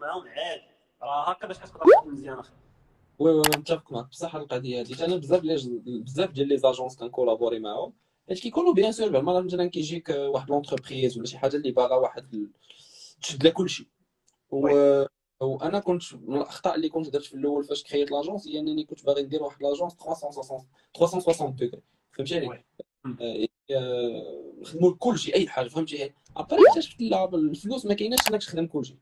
معاهم عادي راه هكا باش كتقدر تخدم مزيان أخي. oui oui متفق معك بصح القضية هذه أنا بزاف بزاف ديال les agences كن collaborer معاهم. حيت كيكونوا bien sûr زعما مثلا كيجيك واحد l'entreprise ولا شي حاجة اللي باغا واحد تشد لها كلشي. و... وأنا كنت من الأخطاء اللي كنت درت في الأول فاش كريت l'agence هي إنني كنت باغي ندير واحد l'agence 360 360 دوغري فهمتيني نخدموا كلشي أي حاجة. فهمتي après اكتشفت لا الفلوس ما كايناش إنك تخدم كلشي.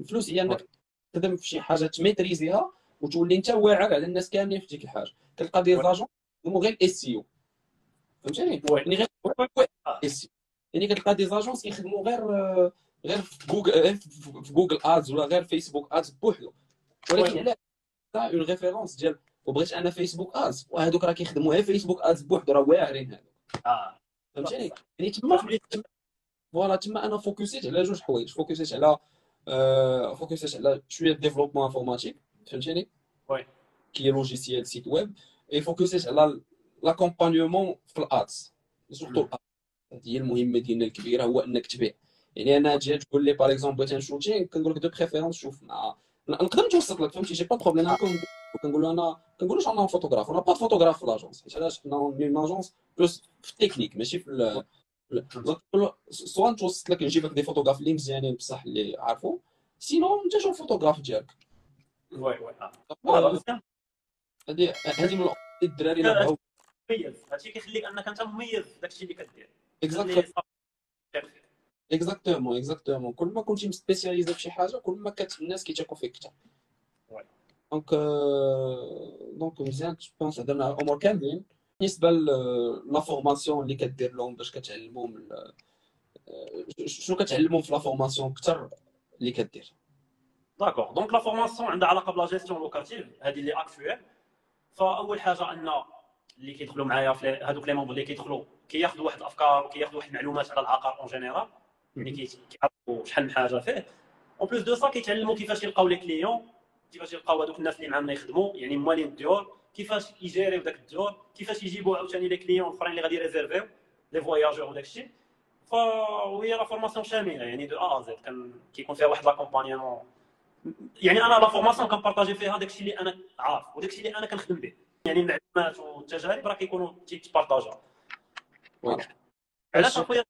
الفلوس هي انك تخدم في شي حاجة ت maîtriser يها وتولي انت واعر على الناس كاملين في ديك الحاجة. كتلقى des agences يخدموا غير SEO فهمتيني؟ يعني غير S يعني كتلقى des agences كيخدموا غير غير في جوجل في Google Ads ولا غير Facebook Ads بوحدو. ولكن على une référence ديال وبغيت أنا Facebook Ads وهذوك راه كيخدموا غير Facebook Ads بوحدو راه واعرين هذوك آه. فهمتيني؟ يعني تما فوالا تما أنا فوكسيت على جوج حوايج. فوكسيت على آه فوكسيت على شوية ديفلوبمون انفورماتيك فهمتيني وي كي لوجيسيال سيت ويب اي فوكسيت على لاكومبانيومون في الادز سورتو الادز هذه هي المهمه ديالنا الكبيره هو انك تبيع يعني أنا تجي تقول لي باغ اكزومبل بغيت نشوتي كنقول لك دو بريفيرونس شوف مع نقدر نتوسط لك فهمتي جي با بروبليم كنقول أنا كنقول أنا فوتوغراف أنا با فوتوغراف في لاجونس حيت علاش حنا اون اجونس بلوس في التكنيك ماشي في سواء نتوسط لك نجيب لك des photographes اللي مزيانين بصح اللي عارفو. sinon انت شوف الفوتوغراف ديالك. oui oui. هذه هذه من الدراري اللي مميز. هادشي كيخليك انك انت مميز في داكشي اللي كدير. exactement exactement كل ما كنتي spécialisé في شي حاجة كل ما كانت الناس كيتيقوا فيك أكثر donc donc مزيان je pense هضرنا على الأمور كاملين بالنسبة la formation اللي كدير لهم باش كتعلمهم شنو كتعلمهم في la formation أكثر اللي كدير؟ d'accord donc la formation عندها علاقة ب la gestion locative هذه اللي actuelle فأول حاجة أن اللي كيدخلوا معايا في هذوك les membres اللي كيدخلوا كياخذوا واحد الأفكار وكياخذوا واحد المعلومات على العقار en général يعني كيعرفوا شحال من حاجة فيه. en plus de ça كيتعلموا كيفاش يلقاو les clients كيفاش يلقاو هذوك الناس اللي معاهم يخدموا يعني موالين الديور كيفاش ي gérer يو داك الديور كيفاش يجيبوا عاوتاني les clients الاخرين اللي غادي ي réserver يو؟ les voyageurs وداك الشيء. فهي la formation شاملة يعني de A à Z كان كيكون فيها واحد l'accompagnement يعني أنا la formation كن partager فيها داك الشيء اللي أنا عارف وداك الشيء اللي أنا كنخدم به. يعني المعلومات والتجارب راه كيكونوا تيت partager علاش أخويا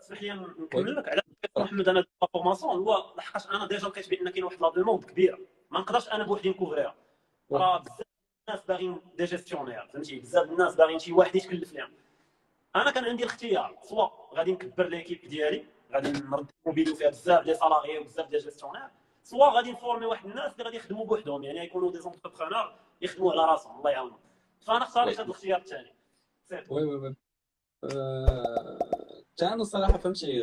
اسمح لي نكمل لك. علاش محمد أنا la formation هو لحقاش أنا déjà لقيت بأن كاين واحد la demande كبيره ما نقدرش أنا بوحدي ن couvrir يها راه بزاف الناس باغيين des gestionnaires فهمتي؟ بزاف الناس باغيين شي واحد يتكلف لهم أنا كان عندي الاختيار سواء غادي نكبر l'équipe ديالي غادي نرد mobilo فيها بزاف des salariés وبزاف des gestionnaires سواء غادي ن former واحد الناس اللي غادي يخدموا بوحدهم يعني يكونوا des entrepreneurs يخدموا على راسهم الله يعاونهم. فأنا اختاريت هذا الاختيار الثاني oui oui oui. حتى أنا الصراحة فهمتي؟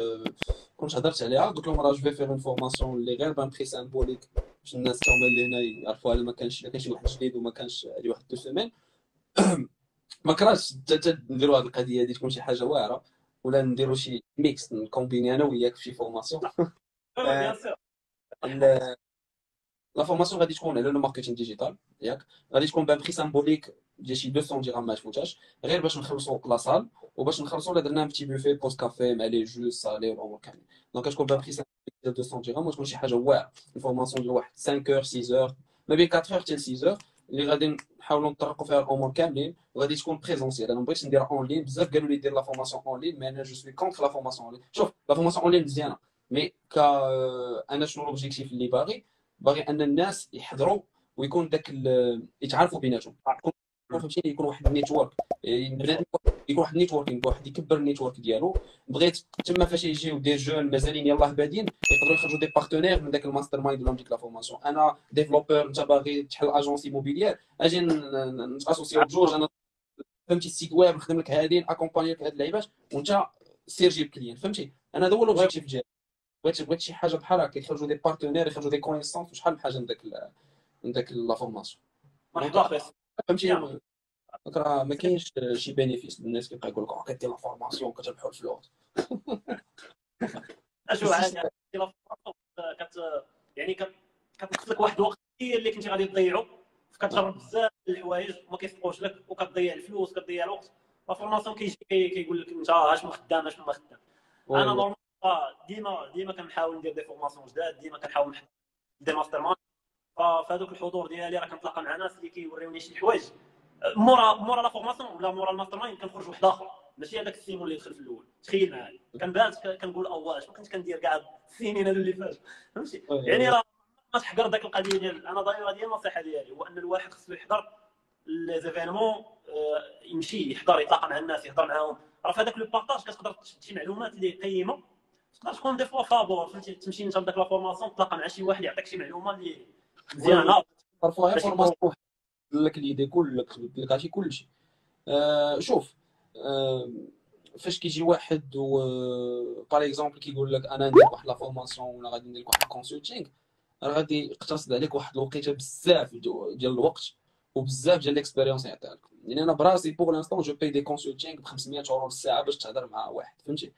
كنت هضرت عليها. قلت لهم راه je vais faire une formation اللي غير bien symbolique باش الناس تا هما اللي هنا يعرفوها. ما كانش كان شي واحد جديد وما كانش هذه واحد deux semaines. ما كرهتش. حتى نديروا هذه القضية هذه تكون شي حاجة واعرة. ولا نديروا شي mix ن combiner أنا وياك في شي formation la formation غادي تكون على le marketing digital ياك غادي تكون un prix symbolique ديال شي 200 درهم ما تفوتاش غير باش نخلصوا لا وباش نخلصوا ولا درنا petit buffet pause-café مع لي je salle والامور كاملين donc كتكون un prix ديال 200 درهم وتكون شي حاجة واعره la formation ديال واحد 5 اور 6 heures ما بين 4 اور حتى 6 اور اللي غادي نحاولوا نطرقوا فيها الأمور كاملين وغادي تكون présentiel أنا بغيت ندير en ligne بزاف قالوا لي دير la formation en ligne mais أنا je suis contre la formation en ligne شوف la formation en ligne مزيانه mais ك أنا شنو l'objectif اللي باغي باغي أن الناس يحضروا ويكون داك يتعارفوا بيناتهم. فهمتيني يكون واحد ال network يكون واحد ال networking واحد يكبر ال network ديالو. بغيت تما فاش يجيو des jeunes مازالين يلاه بادين يقدروا يخرجوا des partenaires من داك ال mastermind ولا من ديك la formation. أنا développeur انت باغي تحل agence immobilière أجي نت associer و بجوج أنا فهمتي le site web نخدم لك هذه accompagner لك هاد اللعيبات وانت سير جيب clients فهمتي؟ أنا هذا هو l'objectif ديالي. بغيت بغيت شي حاجة بحال هكا يخرجوا des partenaires يخرجوا des connaissances وشحال من حاجة من داك من داك la formation فهمتي راه ما كاينش شي bénéfice للناس كيبقى يقول لك كدير la formation كتربحوا الفلوس أشوف يعني كتنقص لك واحد الوقت كثير اللي كنتي غادي تضيعو كتجرب بزاف الحوايج وما كيصدقوش لك وكتضيع الفلوس كتضيع الوقت la formation كيجي كيقول لك انت اش من خدام اش ما خدام أنا normal ديما ديما كنحاول ندير des formations جداد ديما كنحاول des mastermind ففي هذوك الحضور ديالي راه كنتلاقى مع ناس اللي كيوريوني شي حوايج. مورا مورا la formation ولا مورا ال mastermind كنخرج واحد آخر. ماشي هذاك ال Simon اللي دخل في الأول. تخيل معايا. كنبات كنقول اواه شنو كنت كندير كاع السنين هذو اللي فاتوا. فهمتي؟ يعني راه ما تحقر ذاك القضية ديال أنا دايره ديال النصيحة ديالي هو أن الواحد خصو يحضر les événements يمشي يحضر يتلاقى مع الناس يهضر معاهم. راه في هذاك le partage كتقدر شي معلومات اللي قيمة تقدر تكون des fois فابور فهمتي؟ تمشي انت لذاك la formation تلاقى مع شي واحد يعطيك شي معلومة اللي مزيانة. Parfois هي formation لك l'idée كلك تبدل لك عرفتي كلشي. آه شوف آه فاش كيجي واحد و par exemple كيقول لك أنا ندير واحد la formation ولا غادي ندير واحد ال consulting راه غادي يقتصد عليك واحد الوقيتة بزاف ديال الوقت وبزاف ديال l'expérience يعطيها لك. يعني أنا براسي pour l'instant je paye des consultings ب 500 اورو الساعة باش تهضر مع واحد فهمتي؟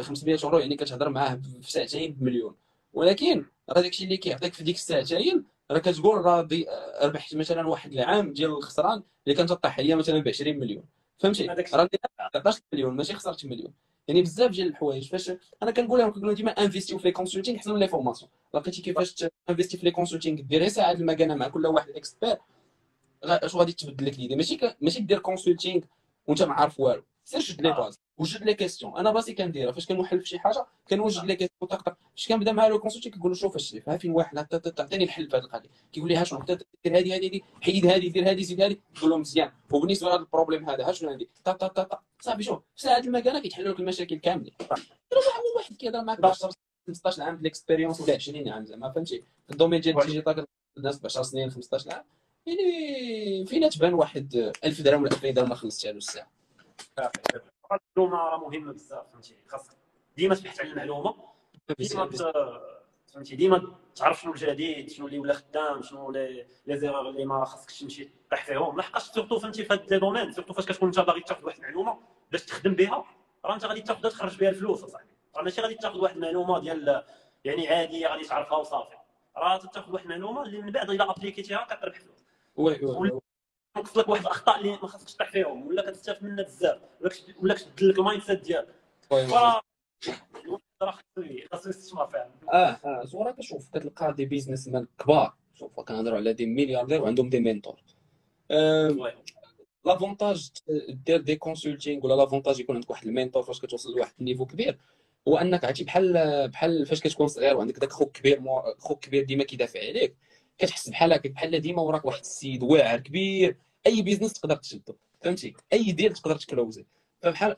500 اورو يعني كتهضر معاه في ساعتين بمليون. ولكن راه داكشي اللي كيعطيك في ديك الساعتين راه كتقول راه ربحت مثلا واحد العام ديال الخسران اللي كانت طاح هي مثلا ب 20 مليون. فهمتي؟ راه 13 مليون ماشي خسرت مليون. يعني بزاف ديال الحوايج فاش أنا كنقول لهم كنقول ديما investiw في les consultings احسن من les formations لقيتي كيفاش investi في les consultings دير ساعة المكانة مع كل واحد expert اش غادي تبدل لك l'idée ماشي ماشي دير consulting وانت ما عارف والو. سير شد les bases وجد les questions أنا راسي كنديرها فاش كنوحل في شي حاجة كنوجد les questions طق طق فاش كنبدا مع le consulting كنقول له شوف اش ها فين واحد تعطيني الحل في هذه القضية كيقول لي ها شنو دير هذه هذه حيد هذه دير هذه زيد هذه نقول له مزيان وبالنسبه لهذا ال problème هذا ها شنو عندي طق طق طق صافي شوف في ساعه المكانه كيتحلوا لك المشاكل كاملين واحد كيهضر معاك 15 عام d'expérience ولا 20 عام زعما فهمتي في ال domaine ديال ال digital الناس ب 10 سنين 15 عام يعني فينا تبان واحد 1000 درهم ولا 2000 درهم ما خلصتي على الساعة المعلومه راه مهمة بزاف فهمتي؟ خاصك ديما تبحث على المعلومة. ديما فهمتي؟ ديما تعرف شنو الجديد شنو اللي ولا خدام شنو les erreurs اللي ما خاصكش تمشي طيح فيهم. لحقاش surtout فهمتي في هاد les domaines surtout فاش كتكون انت باغي تاخذ واحد المعلومة باش تخدم بها راه انت غادي تاخذها تخرج بها الفلوس أصاحبي. راه ماشي غادي تاخذ واحد المعلومة ديال يعني عادية غادي تعرفها وصافي. راه تاخذ واحد المعلومة اللي من بعد إلا appliquيتيها كتربح فلوس. Oui oui. تنقص لك واحد الأخطاء اللي ما خاصكش تطيح فيهم ولا كتستافد منها بزاف ولا كتبدل لك ال mindset ديالك راه خاصو يستثمر فيها. آه آه surtout كتشوف كتلقى des businessmen كبار شوف كنهضروا على des milliardaires وعندهم des mentors L'avantage دير des consultings ولا l'avantage يكون عندك واحد mentor فاش كتوصل لواحد ال niveau كبير هو أنك عرفتي بحال بحال فاش كتكون صغير وعندك داك خوك كبير خوك كبير ديما كيدافع عليك. كتحس بحال هكاك بحال ديما وراك واحد السيد واعر كبير. أي business تقدر تشدو. فهمتي؟ أي deal تقدر تcloser. فبحال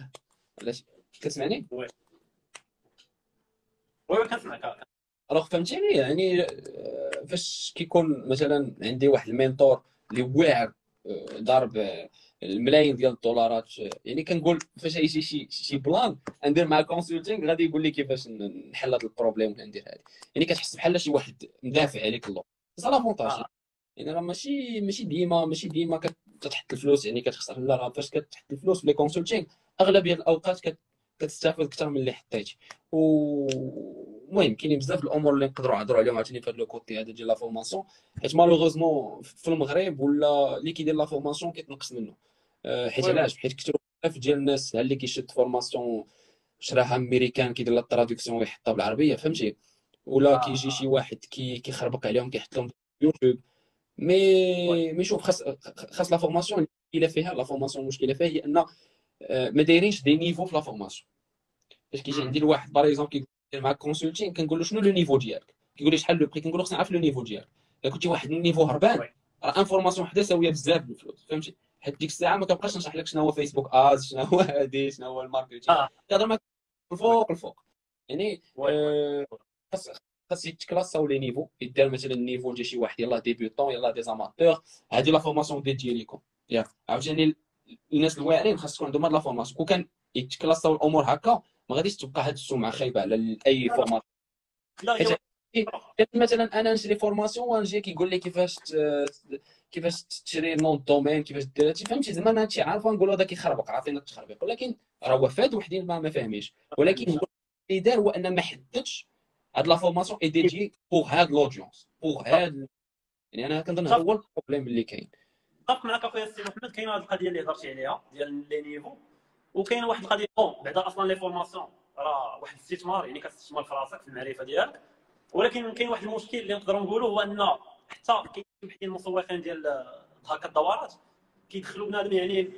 علاش؟ كتسمعني؟ Oui. Oui كنسمعك. Alors فهمتيني؟ يعني فاش كيكون مثلا عندي واحد ال mentor اللي واعر ضارب الملايين ديال الدولارات يعني كنقول فاش يجي شي شي plan ندير مع consulting غادي يقول لي كيفاش نحل هذا ال problème ولا ندير هذه يعني كتحس بحال شي واحد مدافع عليك الله ça l'avantage يعني راه ماشي ماشي ديما ماشي ديما كتحط الفلوس يعني كتخسر لا راه فاش كتحط الفلوس في les consultings اغلبيه الاوقات كتستافد أكثر من اللي حطيتي المهم كاينين بزاف الأمور اللي نقدروا نهضروا عليهم عاوتاني في هذا ال côté هذا ديال la formation حيت malheureusement في المغرب ولا اللي كيدير la formation كيتنقص منه آه، حيت علاش حيت كثروا بزاف ديال الناس اللي كيشد formation شراها امريكان كيدير la traduction ويحطها بالعربيه فهمتي ولا آه. كيجي شي واحد كيخربق عليهم كيحط لهم يوتيوب. مي مي شوف خاص خاص la formation اللي فيها la formation المشكلة فيها هي أن آه، ما دايرينش des niveaux في la formation. فاش كيجي عندي الواحد par exemple كيدير معاك consulting كنقول له شنو le niveau ديالك؟ كيقول لي شحال le prix كنقول له خصني نعرف le niveau ديالك. إلا كنتي واحد ال niveau هربان راه information وحدة ساوية بزاف بالفلوس فهمتي؟ حيت ديك الساعة ما كنبقاش نشرح لك شنو هو فيسبوك از شنو هو هادي شنو هو ال marketing. كنهضر معاك الفوق الفوق يعني آه، خاص يتclassاو les niveaux يدار مثلا ال niveau ديال شي واحد يلاه débutant يلاه des amateurs هادي لا فورماسيون ديدي ليكم ياك عاوتاني الناس الواعرين خاص تكون عندهم هاد لا فورماسيون كون كان يتكلاساو الأمور هكا ما غاديش تبقى هاد السمعه خايبه على اي فورماسيون مثلا أنا نشري فورماسيون ونجي كيقول لي كيفاش كيفاش تشري نون دومين كيفاش دير هادشي فهمتي زعما أنا هادشي عارفه نقول هذا كيخربق عارفين التخربيق ولكن راه هو فاد وحدين ما, ما فاهميش ولكن اللي دار هو ان ما حددش هاد لا فورماسيون اي ديجي بوغ هاد لودونس بوغ هاد يعني أنا كنظن هذا هو ال problème اللي كاين. اتفق معك أخويا السي محمد كاينة هاد القضية اللي هضرتي عليها ديال les niveaux وكاينة واحد القضية bon بعدا أصلا les formations راه واحد الاستثمار يعني كتستثمر في راسك في المعرفة ديالك. ولكن كاين واحد المشكل اللي نقدروا نقولوا هو أن حتى كاين وحدين المسوقين ديال هكا الدورات كيدخلوا بنادم يعني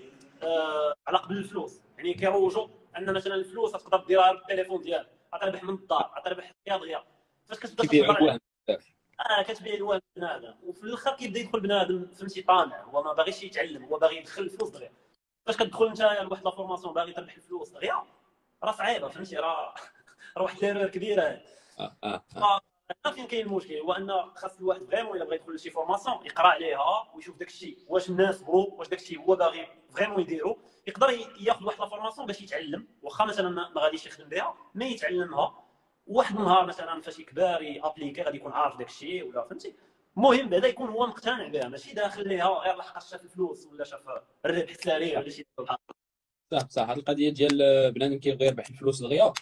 آه على قبل الفلوس. يعني كيروجوا أن مثلا الفلوس تقدر ديرها بالتليفون ديالك. غتربح من الدار غتربح دغيا دغيا فاش كتبدا كيبيعوا آه كتبيع الوهم بنادم. وفي الآخر كيبدا يدخل بنادم فهمتي طامع هو ما باغيش يتعلم هو باغي يدخل الفلوس دغيا. فاش كتدخل انت لواحد la formation باغي تربح الفلوس دغيا راه صعيبة فهمتي؟ راه راه واحد l'erreur كبيره آه آه. فين كاين المشكل هو أن خاص الواحد vraiment إلا بغى يدخل لشي formation يقرأ عليها ويشوف داك الشيء واش الناس بغوا واش داك الشيء هو باغي vraiment يديرو يقدر ياخذ واحد la formation باش يتعلم واخا مثلا ما غاديش يخدم بها ما يتعلمها. واحد النهار مثلا فاش يكبر ي appliquer غادي يكون عارف داك الشيء ولا فهمتي. المهم بعدا يكون هو مقتنع بها ماشي داخل ليها غير لحقاش شاف الفلوس ولا شاف الربح السريع ولا شي صح صح. هذه القضية ديال بنادم كيبغي يربح الفلوس دغيا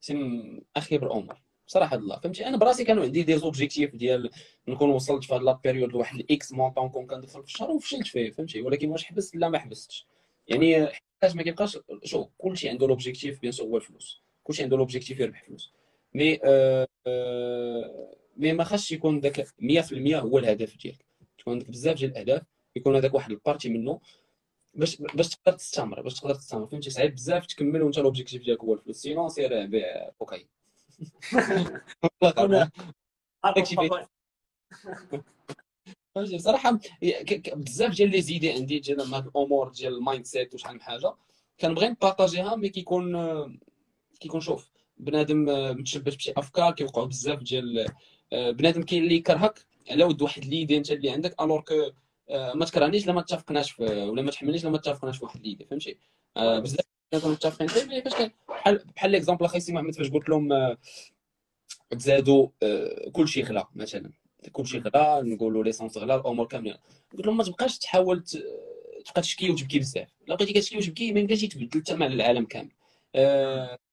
سي اخيب الأمور بصراحة الله فهمتي؟ أنا براسي كانوا عندي des objectifs ديال نكون وصلت في هاد la période لواحد ال X montant كون كندخل في الشهر وفشلت فيه فهمتي؟ ولكن واش حبست؟ لا ما حبستش. يعني حيت ما كيبقاش شوف كلشي عنده l'objectif bien sûr هو الفلوس. كلشي عنده l'objectif يربح فلوس. مي آه آه مي ما خاصش يكون داك 100% هو الهدف ديالك. تكون عندك بزاف ديال الأهداف يكون هذاك واحد ال partie منه باش باش تقدر تستمر باش تقدر تستمر فهمتي؟ صعيب بزاف تكمل وأنت l'objectif ديالك هو الفلوس. sinon سير بيع كوكايين بصراحة بزاف ديال les idées عندي ديال هاد الأمور ديال ال mindset وشحال من حاجة كنبغي نبارطاجيها mais كيكون كيكون شوف بنادم متشبث بشي أفكار كيوقعوا بزاف ديال بنادم كاين اللي يكرهك على ود واحد l'idée أنت اللي عندك alors que ما تكرهنيش لما اتفقناش ولا ما تحملنيش لما اتفقناش في واحد l'idée فهمتي؟ بزاف كانوا متفقين. فيه فاش كان بحال بحال l'exemple أخي سي محمد فاش قلت لهم تزادوا كلشي غلا مثلا. كلشي غلا نقولوا l'essence غلا الأمور كاملين قلت لهم ما تبقاش تحاول تبقى تشكي وتبكي بزاف. لا بقيتي كتشكي وتبكي ما يمكنش يتبدل الثمن على العالم كامل.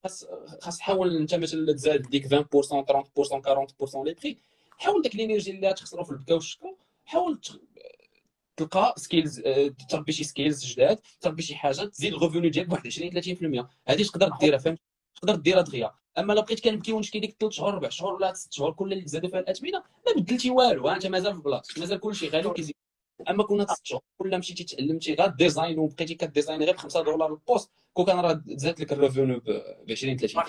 خاص خاص تحاول أنت مثلا تزاد ديك 20% 30% 40% les prix حاول داك ال energy اللي تخسرو في البكا والشكا حاول تلقى skills آه، تربي شي skills جداد تربي شي حاجة تزيد ال revenu ديالك بواحد 20 30% هذه تقدر ديرها فهمت؟ تقدر ديرها دغيا. أما لو بقيت كنبكي ونشكي ديك 3 شهور 4 شهور ولا 6 شهور كل اللي زادوا فيها الاثمنه ما بدلتي والو أنت مازال في بلاصتك مازال كلشي غالي وكيزيد. أما كنا 6 شهور كل مشيتي تعلمتي غير design وبقيتي ك design غير ب 5 دولار ال post كون كان راه زادت لك ال revenu ب 20 30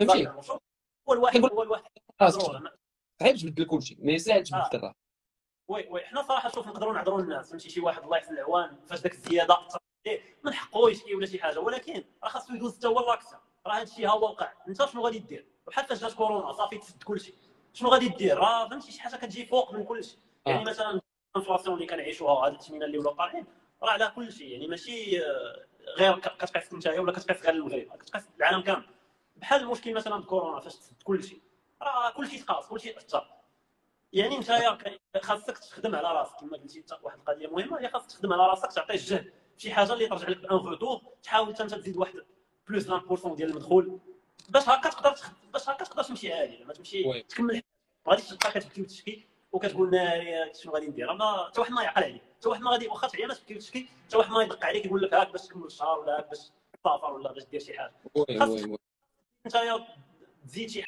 فهمتي؟ هو الواحد هو الواحد صعيب تبدل كلشي ما ساهل تبدل oui oui حنا صراحة شوف نقدروا نعذروا الناس فهمتي؟ شي واحد الله يحسن العوان فاش داك الزيادة من حقه يشكي ولا شي حاجة ولكن راه خاصو يدوز حتى هو الراكسه راه هذا الشيء ها واقع. أنت شنو غادي دير؟ فاش جات كورونا صافي تسد كلشي. شنو غادي دير؟ راه فهمتي شي حاجة كتجي فوق من كلشي. يعني آه. مثلا ال inflation اللي كنعيشوها هذه الثمنه اللي ولاو طالعين راه على كل شيء يعني ماشي آه، غير كتقيس انت ولا كتقيس غير المغرب. كتقيس العالم كامل. بحال المشكل مثلا كورونا فاش تسد كل شيء راه كل شيء تقاس كل شيء أثر. يعني انت خاصك تخدم على راسك. كما قلتي واحد القضية مهمة هي خاصك تخدم على راسك تعطي الجهد. شي حاجة اللي ترجع لك ب un retour تحاول انت تزيد واحد بلوس 20% ديال المدخول. باش هكا تقدر باش هكا تقدر تمشي عادي. ما تمشي تكمل ما غاديش تبقى كتبكي وتشكي وكتقول ناري شنو غادي ندير؟ أنا حتى واحد ما يعقل عليك. حتى واحد ما غادي واخا تعيا تبكي وتشكي حتى واحد ما يدق عليك يقول لك هاك باش تكمل الشهر ولا هاك باش تسافر ولا باش دير شي حاجة. انت تزيد شي